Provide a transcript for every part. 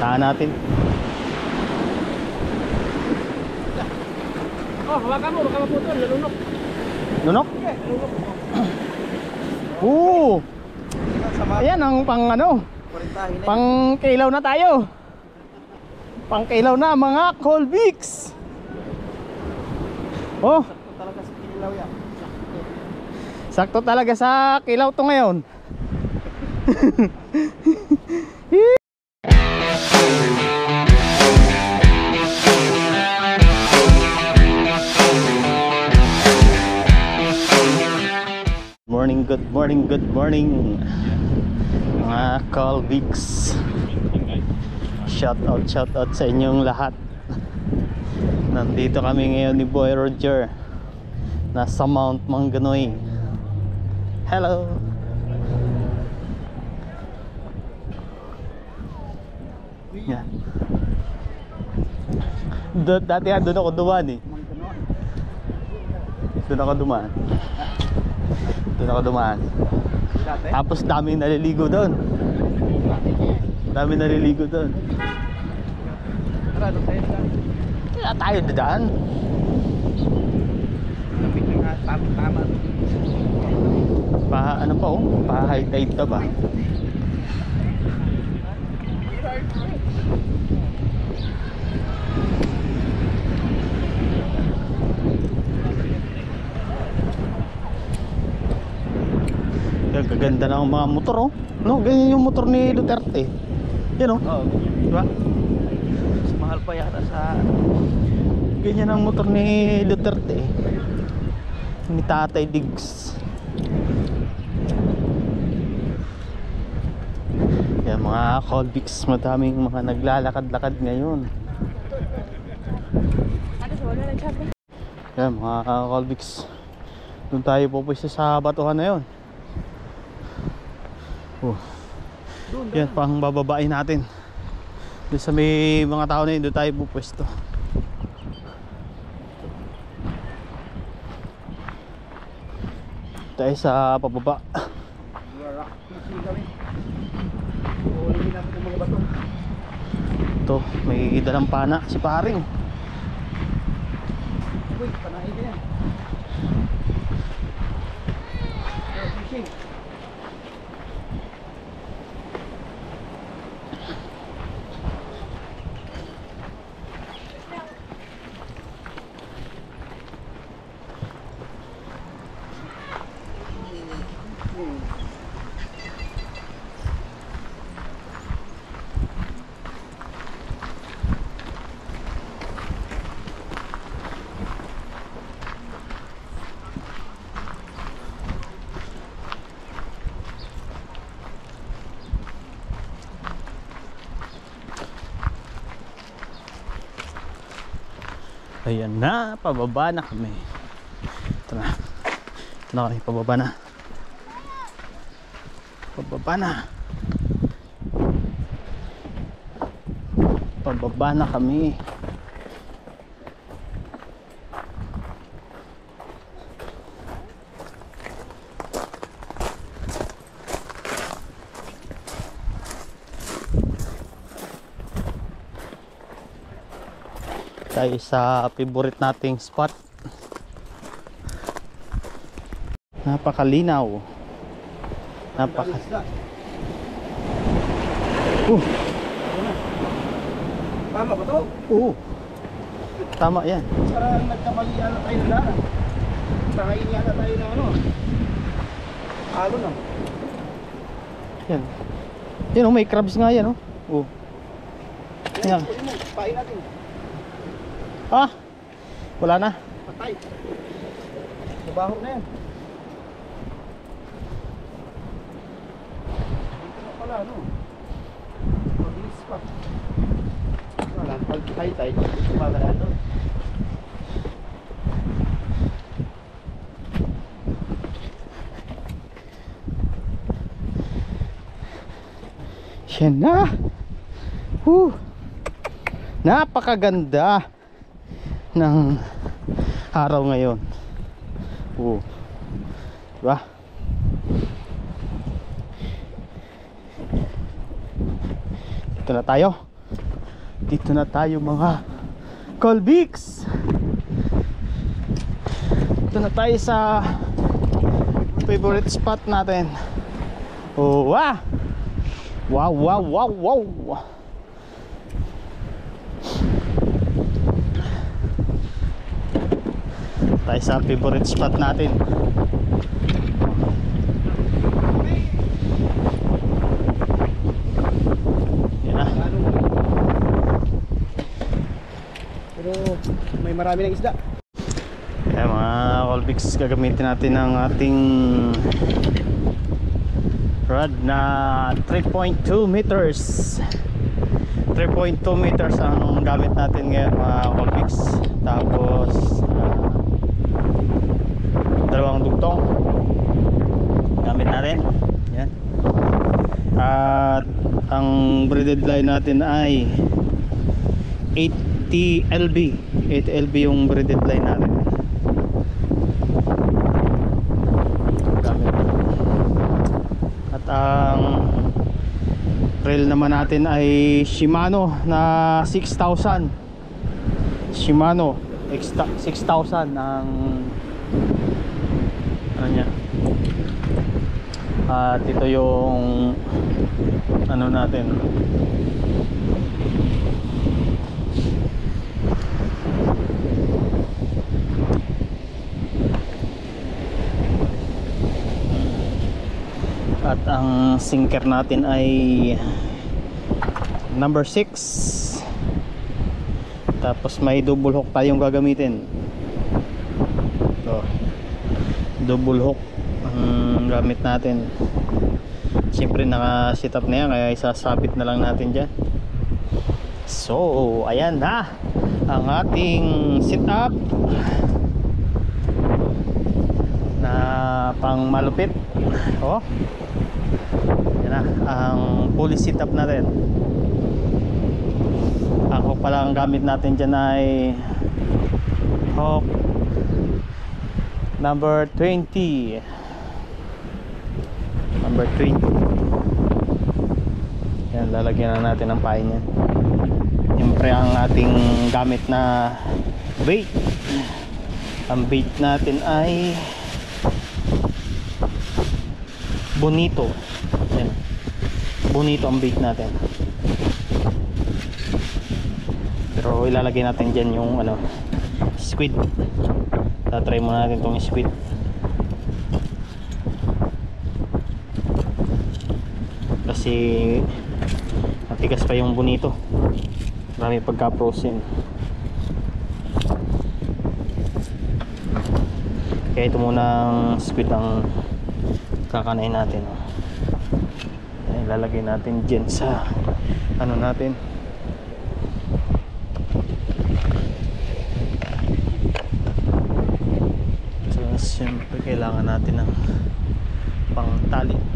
Saan natin? Oh, hawakan mo, baka maputol, nalunok. Lunok? Oo! Ayan ang pang ano, pang kilaw na tayo. Pang kilaw na mga Colbix. Oh, Talaga sa kilaw yan. sakto talaga sa kilaw to ngayon. Morning, good morning, good morning. Mga Colbix. Shout out, shout out sa inyong lahat. Nandito kami ngayon ni Boy Roger. Nasa Mount Manganoy. Hello. Do, dati doon ako dumaan eh. Doon ako dumaan. Doon ako dumaan. Tapos daming naliligo doon. Daming naliligo doon. Kaya tayo dadaan. Tama. Pa ano pa oh? Pa high tide pa ba? Yan, kaganda ng mga motor oh. No, ganyan yung motor ni Duterte. Yan oh. Oo, Di ba? mas mahal pa yata sa... Ganyan ang motor ni Duterte. Ni Tatay Diggs. Yan mga Colbix, madaming mga naglalakad-lakad ngayon. Yan mga Colbix. Doon tayo pupusta sa batuhan na yun. Oh. Yan pang bababain natin. Doon sa may mga tao na yun, doon tayo pupwesto. Tayo sa pababa. Ito, may dalang pana si paring. Uy, panahin ka yan. Fishing. Ayan na, pababa na kami. Ito na. Ito na kami, pababa na. Pababa na. Pababa na kami. Tayo sa favorite nating spot napakalinaw napaka uh, Tama ba to? uh, tama yan Parang nagkamali yata tayo ng daan. Sangayin yata tayo ng ano. Halo na. yan yan oh, may crabs nga yan oh uh. Yan. Mo, pain natin. Ah wala na Patay. Nabaho na yan. Dito na pala, no? Mabilis pa. Wala, pag tayo tayo, kumagala doon. yan na Whew. napakaganda ng araw ngayon uh. diba dito na tayo Dito na tayo mga Colbix. Dito na tayo sa favorite spot natin. Oh, wow! Wow, wow, wow, wow! Tayo sa favorite spot natin. Yan na. Pero may marami ng isda. Kaya mga Colbix gagamitin natin ang ating rod na 3.2 meters 3.2 meters ang gamit natin ngayon mga Colbix tapos dugtong gamit natin. Yan. At ang braided line natin ay 80 LB 80 LB yung braided line natin. Gamit at ang reel naman natin ay Shimano na 6,000 Shimano extra- 6,000 ang ano niya at ito yung ano natin. At ang sinker natin ay number 6 tapos may double hook tayong gagamitin. Ito. Double hook ang gamit natin. Siyempre naka sit up na yan kaya isasabit na lang natin dyan. So ayan na ang ating sit up na pang malupit oh yan na ang pulley sit up natin ang hook pala ang gamit natin dyan ay hook number 20 number 20 yan lalagyan na natin ng pain yan siyempre ang ating gamit na bait. Ang bait natin ay bonito. Yan. Bonito ang bait natin. Pero ilalagay natin dyan yung ano squid. Tatry muna natin tong squid kasi matigas pa yung bonito. Marami pagka-frozen. Kaya ito muna ang squid ang kakanain natin. Oh. Ilalagay natin dyan sa ano natin. So siyempre kailangan natin ng pang tali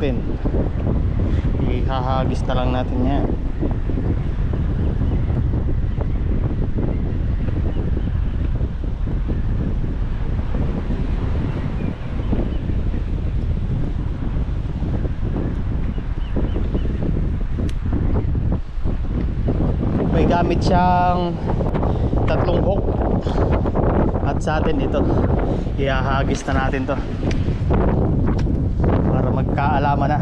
natin. Ihahagis na lang natin yan. May gamit siyang tatlong hook. At sa atin ito ihahagis na natin to na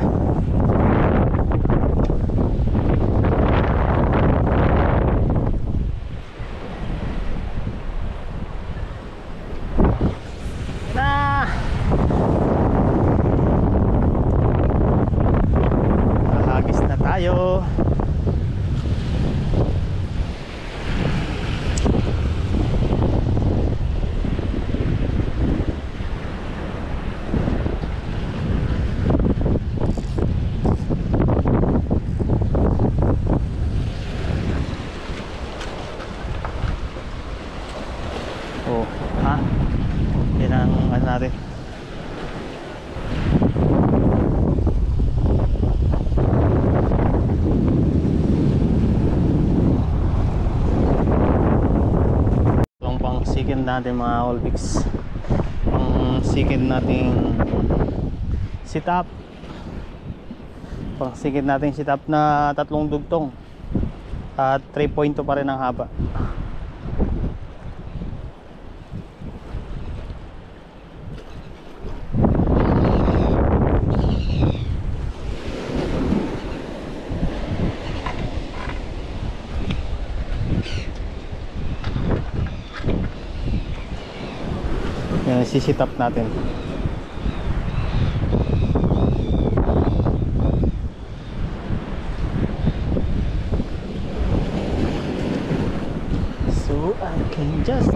na hahagis na tayo Oh, ha? Yan ang ano natin. Itong pang second natin mga Olbix. Pang second nating sit up. Pang second nating sit up na tatlong dugtong. At 3.2 pa rin ang haba. Yan, sisit up natin. So I can just.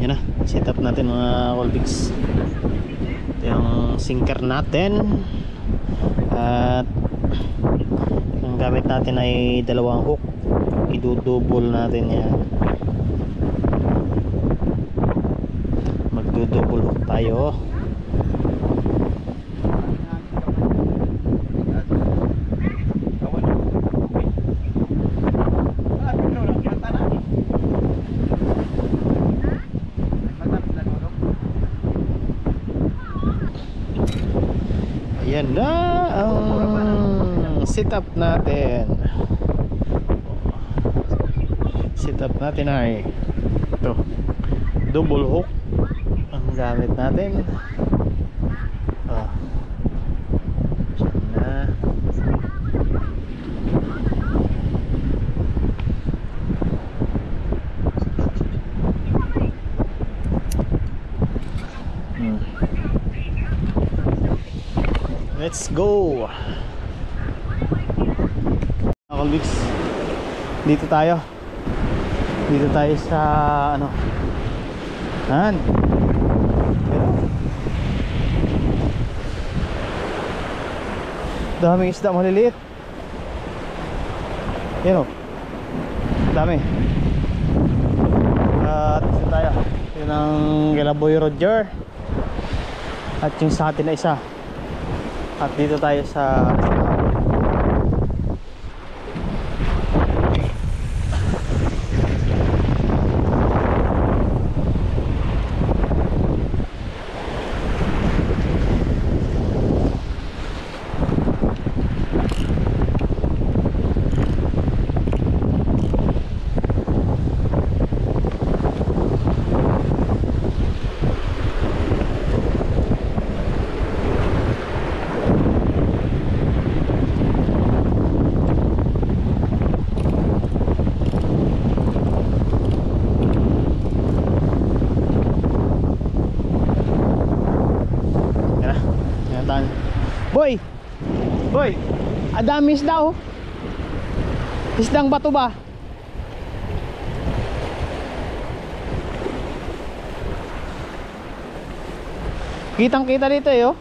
Yan na, sit up natin mga Colbix. Ito yung sinker natin. At ang gamit natin ay dalawang hook. Idudouble natin yan. Magdudouble hook tayo. Ayan na ang sit up natin. Sit up natin ay ito. Double hook gamit natin. Oh. Na. Hmm. Let's go. Mix. Dito tayo. Dito tayo sa ano? Han. Daming isda maliliit. Yan o. Dami. At isa tayo. Yun ang Galaboy Roger. At yung sa atin na isa. At dito tayo sa Yan na. Yan tayo. Boy! Boy! Adami isda oh. Isdang bato ba? Kitang kita dito eh oh.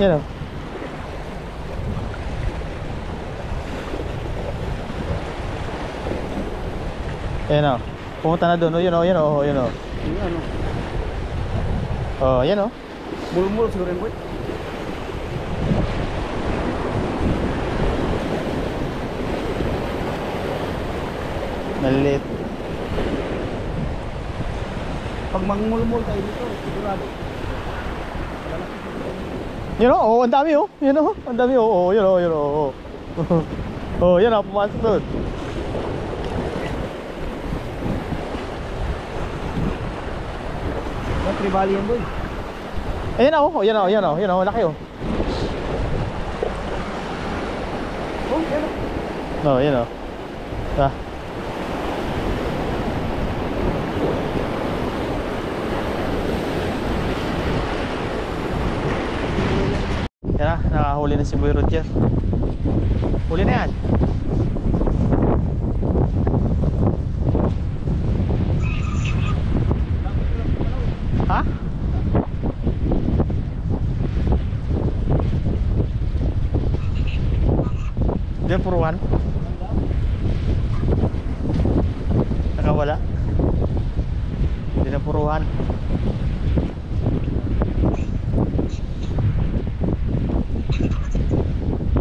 Yan oh. Ayan o. Pumunta na doon. O, yun o, yun o, yun o. Ano? Oh, yan o. Mulmul siguro yung boy. Maliliit. Pag mangmulmul tayo dito, sigurado. Yun o, oh, ang dami oh. Yun oh, ang dami oh. Oh, yun oh, yun oh. Oh, oh yun oh, pumasok doon. Yung tribali yan boy. Ayan oh, oh, yan oh, yan oh, yan oh, laki oh. Oh, yan o. Oh, yan oh. Ah. Yan na, nakahuli na si Boy Roger. Huli na yan. Ha? Diyan puruan? Nakawala. Hindi na.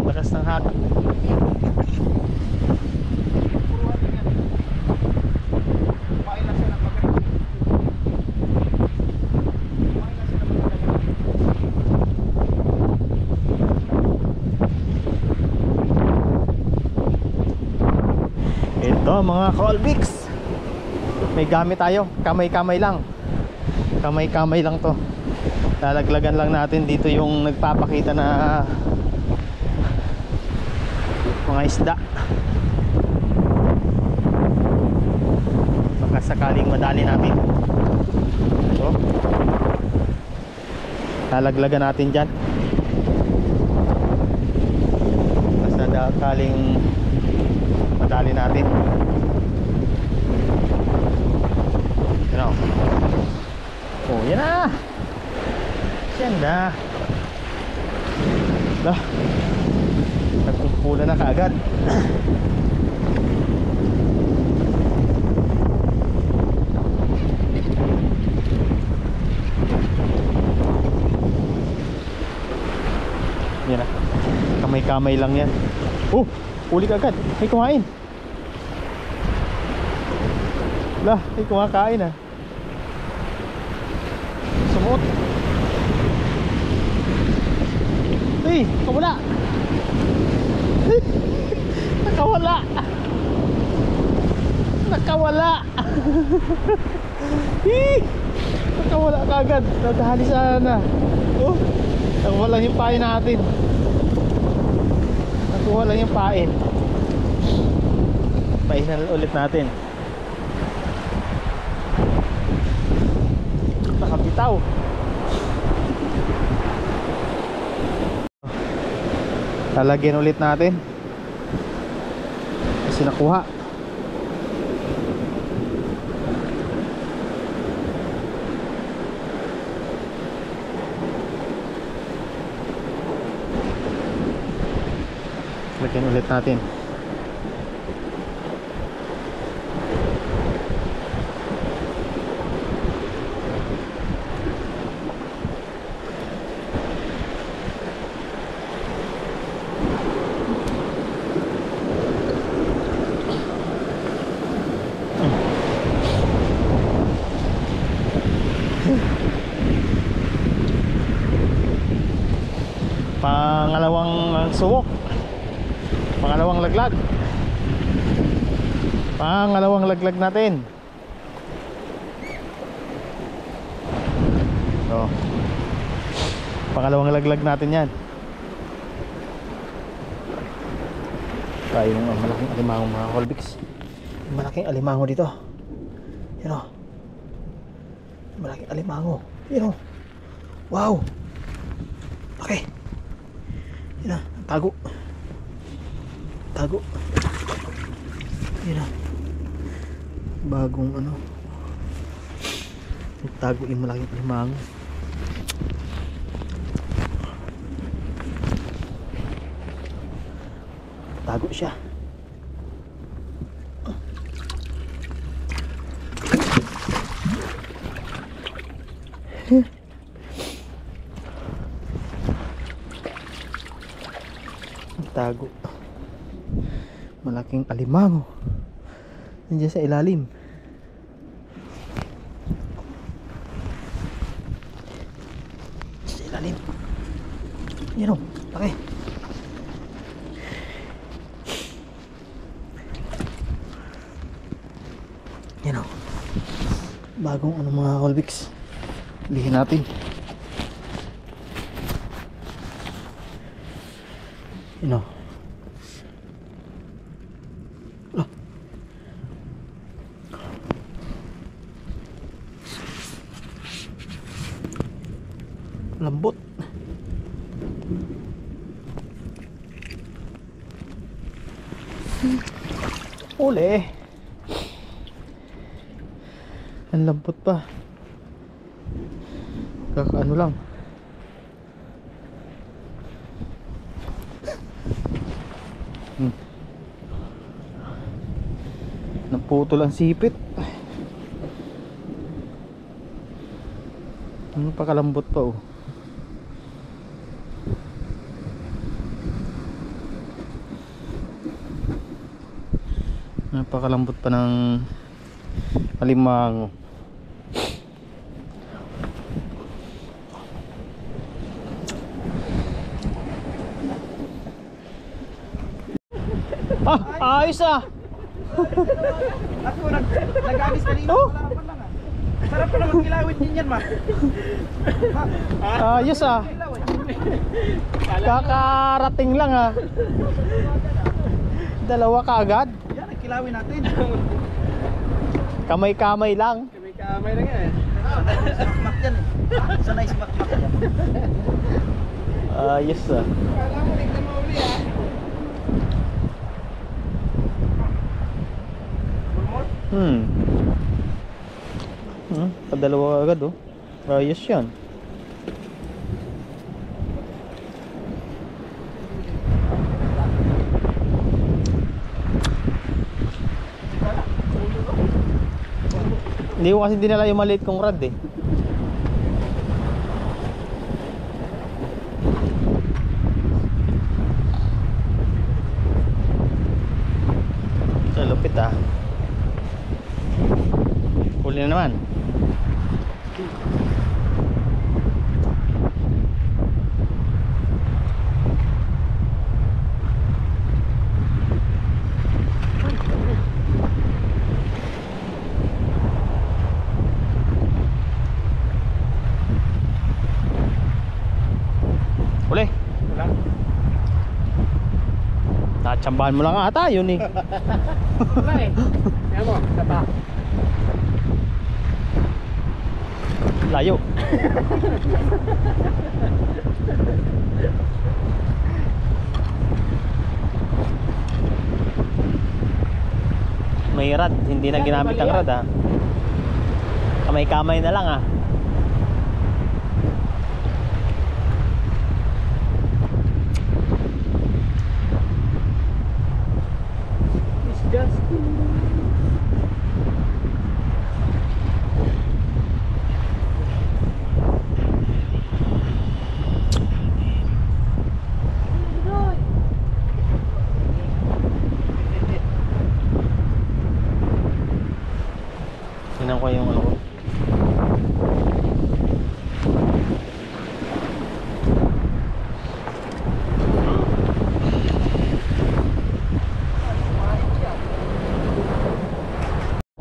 Lakas ng haka. Kumain na siya ng pagkain. Kumain na siya ng pagkain. Ito mga Colbix. May gamit tayo. Kamay-kamay lang. Kamay-kamay lang to. Lalaglagan lang natin dito yung nagpapakita na mga isda. Baka sakaling madali natin. Ito. Lalaglagan natin dyan. Basta sakaling madali natin yan o oh yan na yan na lah nagkumpula na kaagad. Yan na. Kamay-kamay lang yan. Oh! Uli ka agad. May kumain. Lah, may kumakain ah. Hey, nakawala. nakawala. Nakawala. Nakawala ka agad. Nadali sana. Oh, nakuha lang yung pain natin. Nakuha lang yung pain. Painan ulit natin. Nakabitaw. Lalagyan ulit natin. Kasi nakuha. Lagyan ulit natin. Suwok. Pangalawang laglag. Pangalawang laglag natin. So. Pangalawang laglag natin 'yan. Tayo ng malaking alimango mga Colbix. Malaking alimango dito. Yan o. Malaking alimango. Yan o. Wow. Okay. Yan na. Tago. Tago. Yan na. Bagong ano. Tago yung malaking alimango. Tago siya. Tago. Malaking alimango. Nandiyan sa ilalim. Yan o, laki. Yan o. Bagong ano mga Colbix. Lihin natin. Yan o. Ah. Lambot. Uli. Ang lambot pa. Kakaano lang. Hmm. Naputol ang sipit. Ano pakalambot pa oh. Napakalambot pa ng alimango. Ah, ayos ah. Ako nag nag-alis kanina. Oh. Wala pa lang ah. Sarap pa naman kilawin din yan, ma. Ayos ah. Kilawin. Kakarating lang ah. Dalawa kaagad. Yan, ang kilawin natin. Kamay-kamay lang. Kami kamay lang yan eh. Smakmak yan eh. Sanay smakmak yan. Ayos ah. Kala mo, tignan mo uli ah. Hmm. Hmm, padalawa agad oh. Ayos yan. Hindi ko kasi dinala yung maliit kong rod eh. Sa lupit ah. Huli na naman. Huli. Wala. Natsambahan mo lang ata yun eh. Wala eh. Kaya mo, tapa. Layo. May rad, hindi na ginamit ang rad ah. Kamay-kamay na lang ah. It's just... Tingnan ko yung ano ko.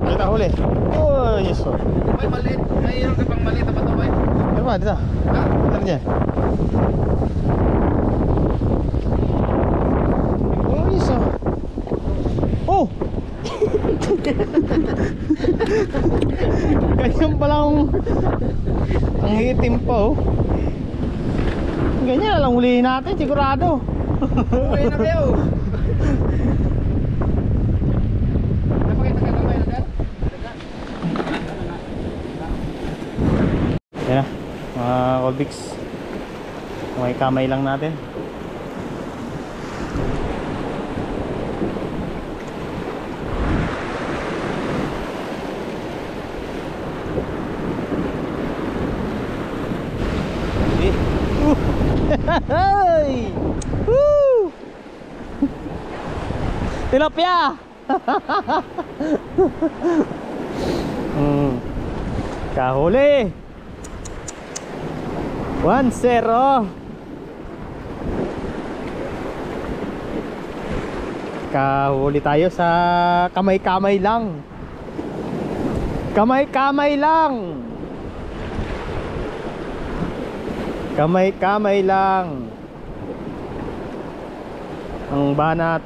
Kita huli. Oh, yes oh. May maliit. Mayroon ka pang maliit na bato ba? Ano ba dito? Ha? Ano dyan? Oh, yes oh. Ganyan pala ang ang hitim pa oh. Ganyan lang hulihin natin, sigurado. Uwi na kayo. Napakita ka kamay na dyan? Yan na, Colbix. Okay, kamay lang natin. Hey! Woo! Tilapia! hmm. Kahuli! 1-0 Kahuli tayo sa kamay-kamay lang. Kamay-kamay lang. Kamay-kamay lang. Ang banat.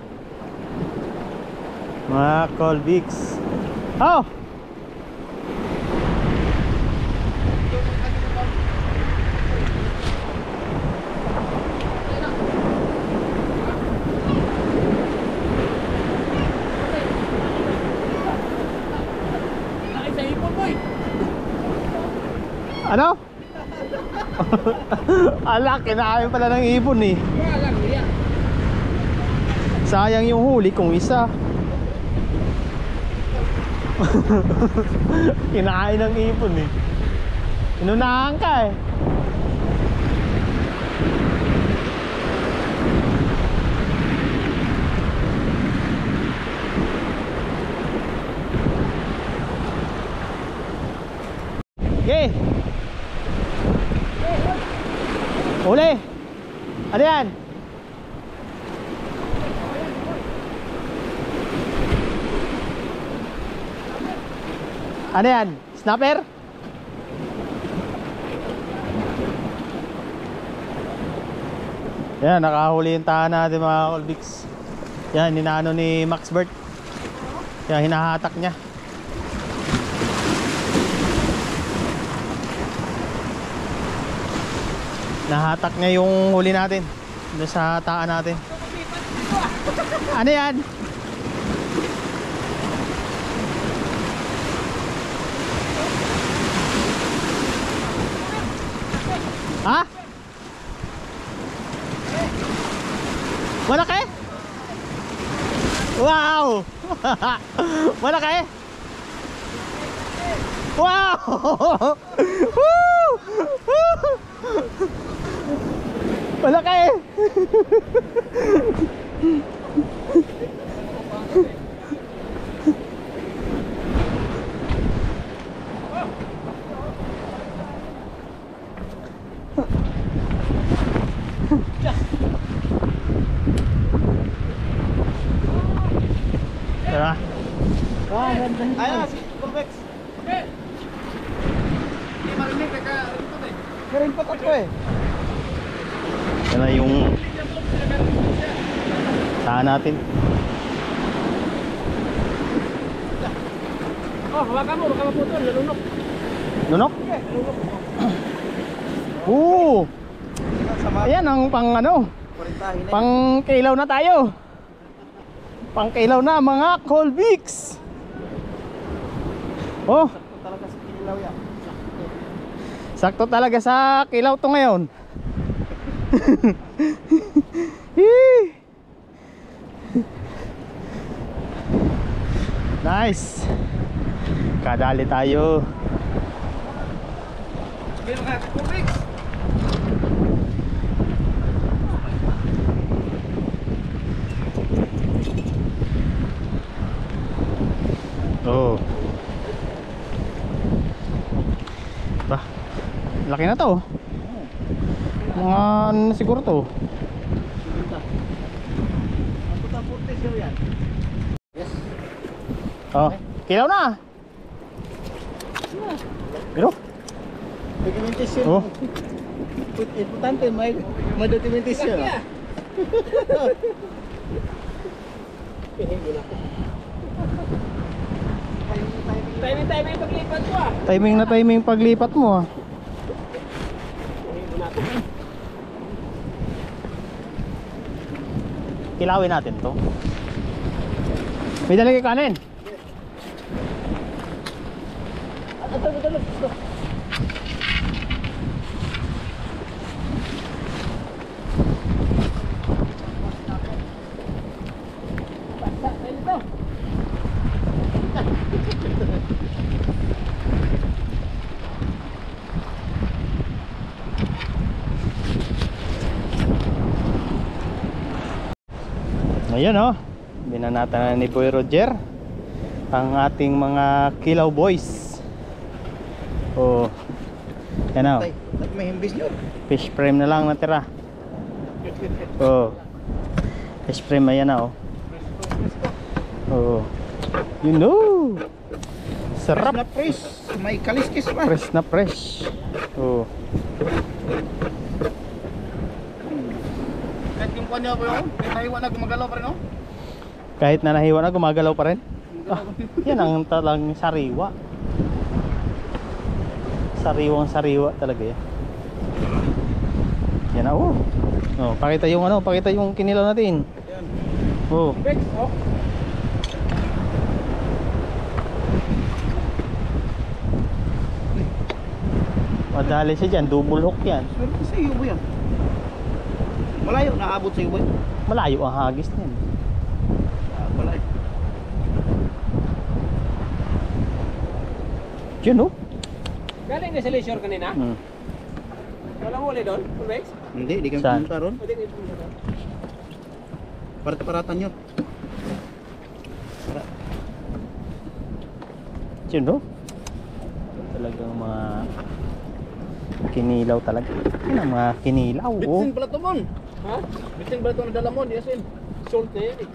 Mga Colbix. Oh! Ano? Ala, kinakain pala ng ibon eh. Sayang yung huli kung isa. Kinain ng ibon eh. Inunahan ka eh. Okay. Uli. Ano yan? Ano yan? Snapper? Yan, nakahuli yung tahan natin mga Colbix. Yan, ninaano ni Max Bert. Yan, hinahatak niya. Nahatak niya yung huli natin. Doon sa taan natin. Ano yan? Ha? Malaki? Wow! Malaki? Wow! Woo! Woo! Malaki! Ako eh. Yan na yung saan natin. Oh, hawakan mo, baka maputol, lalunok. Nunok? Oo! Ayan ang pang ano, pang kilaw na tayo. Pang kilaw na mga Colbix. Oh, talaga sa kinilaw yan. Sakto talaga sa kilaw to ngayon. Nice. Kadali tayo. Sabihin mo ka, Convex. Oo. Ba. Laki na to. Mga ano siguro to. Yes. Oh, kilaw na. Pero, Documentation. oh, Importante, may, may documentation. Timing, timing paglipat ko ah. timing na timing paglipat mo ah. Kilawin natin to. May dalagay kanin. Ito, ito, ito. Ayan oh. Binanata na ni Boy Roger ang ating mga Kilaw Boys. Oh. Yan oh. May himbis nyo. Fish frame na lang natira. Oh. Fish frame ayan na oh. Oo. You know. Sarap Sarap. na fresh. May kaliskis pa. Fresh na fresh. Oo. Kahit yung kanya ko yun, may naiwan na gumagalaw pa rin oh. Kahit na nahiwa na, gumagalaw pa rin. Ah, yan ang talang sariwa. Sariwang sariwa talaga yan. Yan na, oh. Oh, pakita yung ano, pakita yung kinilaw natin. Oh. Oh. Madali siya dyan, double hook yan. Pero sa iyo yan? Malayo, naabot sa iyo? Malayo ang hagis niyan. Ah, malayo. Yun oh. Galing na sa leisure kanina? Hmm. Walang huli doon? Ulbex? Hindi, di kami Saan? pumunta ron. Pwede kayo pumunta doon. Parat-paratan nyo. Para. Yun oh. Talagang mga kinilaw talaga. Yan ang mga kinilaw oh. Bitsin pala to, Mon. Ha? Bitsin pala to na dala mo, di asin. Salt na yan eh.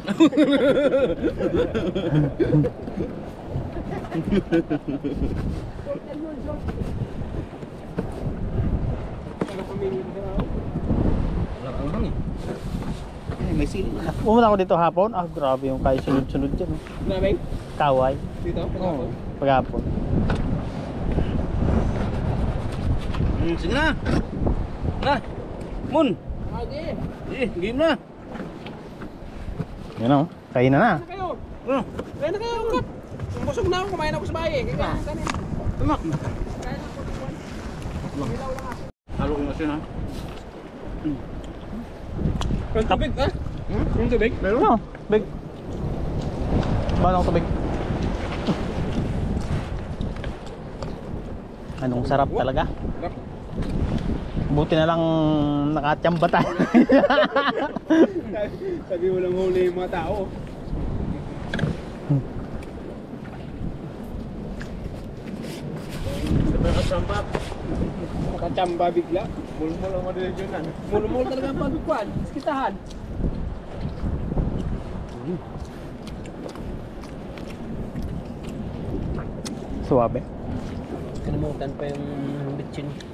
Salt yan yun, salt. Ano pamingin sa ako? Wala kang hang eh. Ay, may sili na. Pumunta ako dito hapon. Ah, grabe yung kayo sunod-sunod dyan. Oh. Naming? Kaway. Dito? Oo. Paghapon. Hmm, sige na. Na. Mon. Agi! Eh, game na. Yun oh. Kain na na. Kaya na kayo! Ano? Kaya na kayo! Busog na ako, kumain ako sa bahay eh. Kaya kanin. Tumak. Kaya na. Halo ko na siya ha. Yung tubig ha? Yung tubig? Ano? Big. Balong tubig. Anong sarap talaga. Buti na lang nakatiyamba tayo. Sabi mo lang huli yung mga tao. Sabi ka sampak. Makachamba bigla. Mulmul ang madiligyonan. Mulmul talaga ang pagkuhan. Skitahan. Suwabe. Kalimutan pa yung bitchin. Ano,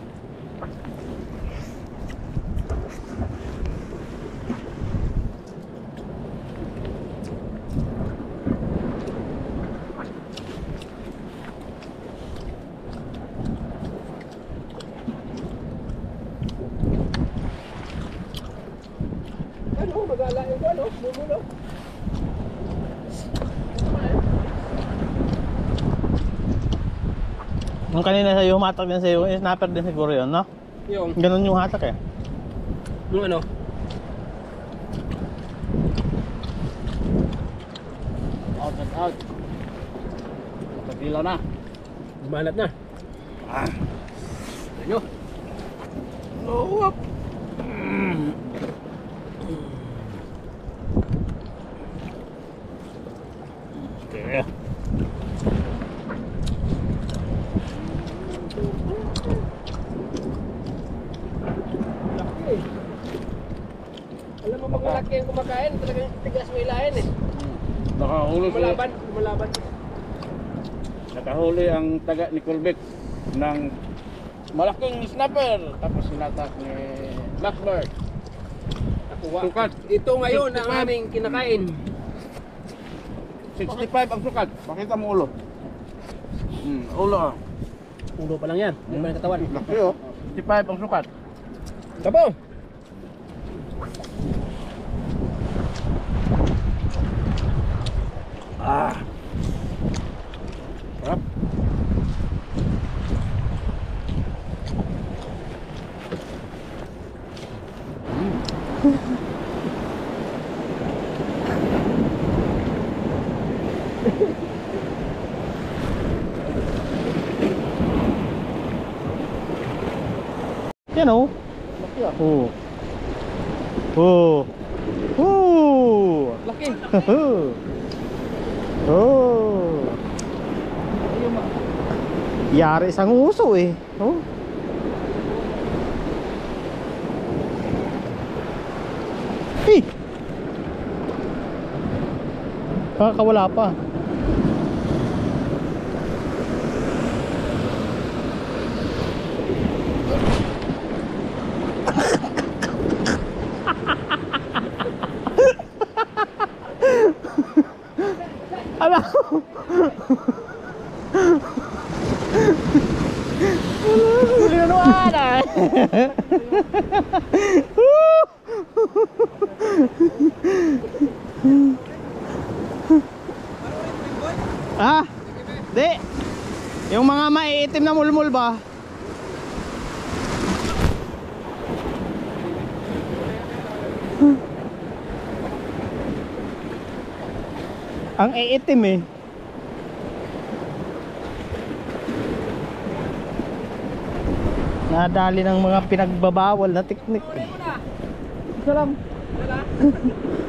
magala yung ano, bumulo. Yung kanina sa'yo, humatak din sa'yo, eh, snapper din siguro yun, no? Yung, Ganun yung hatak eh. yung ano, Out and out. Pagdilaw na. Gumanap na. Ah. Ano? Oh, up. Okay. Laki eh. Alam mo pag malaki ang kumakain, talagang tigas mo ilahin eh. Nakahuli si Lumalaban, lumalaban. Nakahuli ang taga ni Colbeck ng malaking snapper tapos sinatak ni Blackbird. Nakuha. Sukat. Ito ngayon ang aming kinakain. 65 ang sukat. Pakita mo ulo. Hmm, ulo. Ulo pa lang yan, hindi pa yung katawan. Laki oh. 65 ang sukat. Tabaw! Ah. Yan oh. Laki ah. Oo. Oo. Oo. Laki! Oh. Yari isang uso eh. Oh. Hey. Kakawala pa. Ala. Ano na? Ah, di. Yung mga maiitim na mulmul ba? Ang iitim eh. Nadali ng mga pinagbabawal na teknik. eh. Isa lang.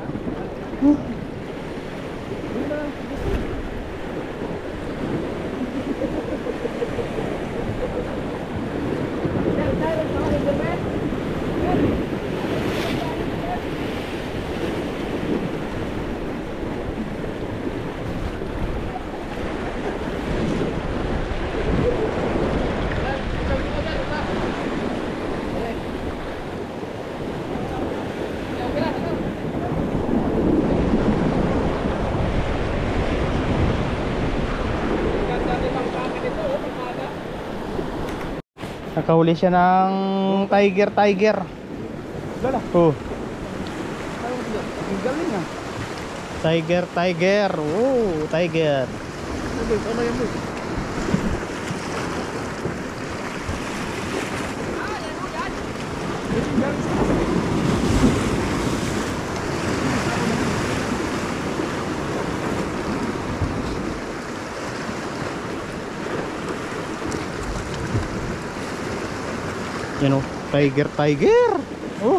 Nakahuli siya ng tiger tiger. Gala. Oh, Ang galing ah. tiger tiger. Oh, tiger. Ano? Ano yan boy? Yan oh, tiger tiger. Oh,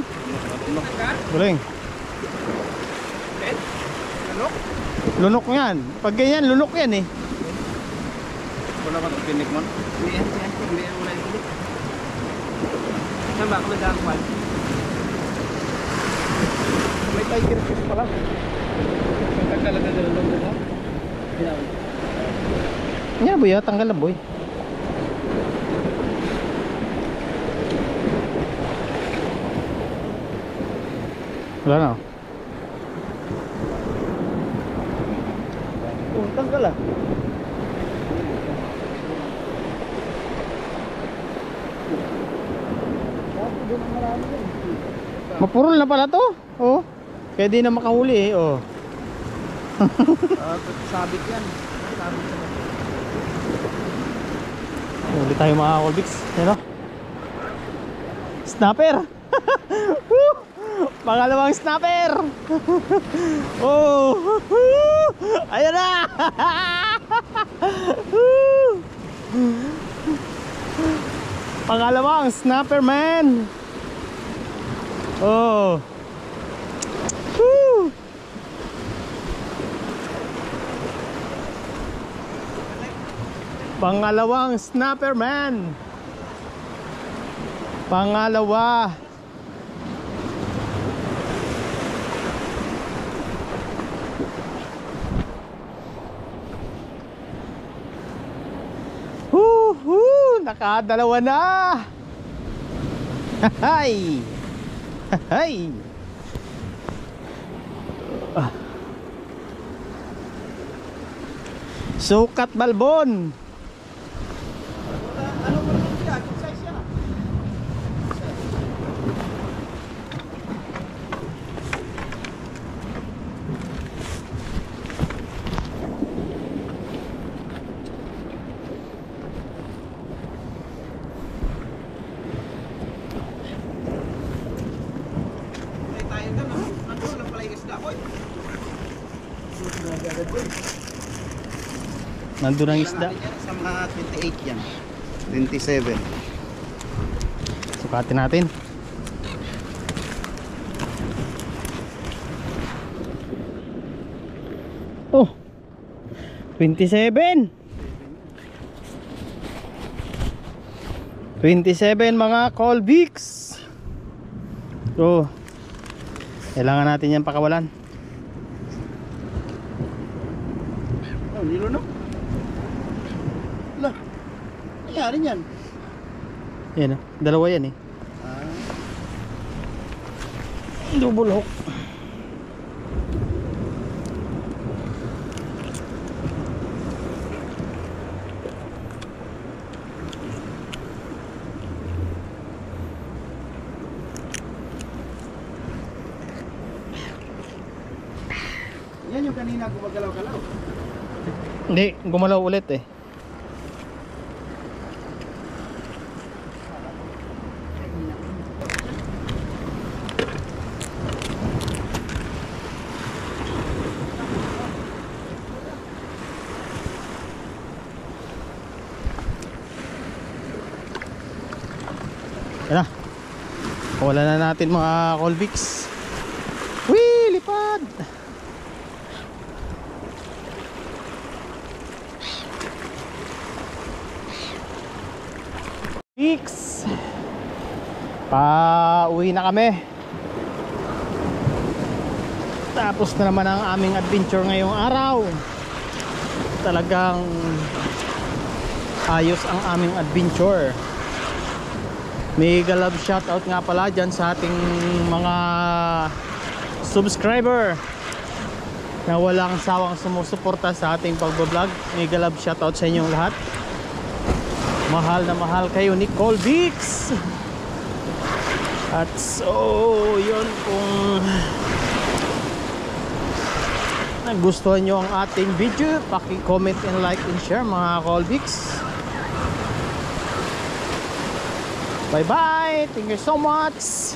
galing. Lunok? Lunok yan. Pag ganyan, lunok yan eh. Wala ka itong pinik mo? Hindi yan. Hindi yan. Wala yung pinik. Saan ba? Kung nagkakuan? May tiger fish pala. Lang mo ha? Ginawa. Yan boy, ah, tanggal na boy. Wala na. oh. Tanggal ah. Mapurol na pala to. Oh. Kaya di na makahuli eh. Oh. Ah, sabit yan. Sabit yan. Huli tayo mga Colbix. Ano? Snapper! Woo! Pangalawang snapper! oh! Ayan na! Pangalawang snapper man! Oh! Pangalawang snapper man. Pangalawa. Nakadalawa na. Hay! Hay! Ah. Sukat balbon. Nandun ang isda. Sa mga 28 yan. 27. Sukatin natin. Oh. 27. 27 mga Colbix. Oh. Kailangan natin yan pakawalan. Oh, nilo na. Niyan. Yan ah, dalawa yan eh Ah. Double hook Yan yung kanina gumagalaw-galaw. Hindi, gumalaw ulit eh Wala na natin mga Colvix. Wee! Lipad! Weeks. Pa-uwi na kami. Tapos na naman ang aming adventure ngayong araw. Talagang ayos ang aming adventure. Mega love shoutout nga pala dyan sa ating mga subscriber na walang sawang sumusuporta sa ating pagbablog. Mega love shoutout sa inyong lahat. Mahal na mahal kayo ni Colbix. At so, yun kung nagustuhan nyo ang ating video, paki-comment and like and share mga Colbix. Bye bye! Thank you so much!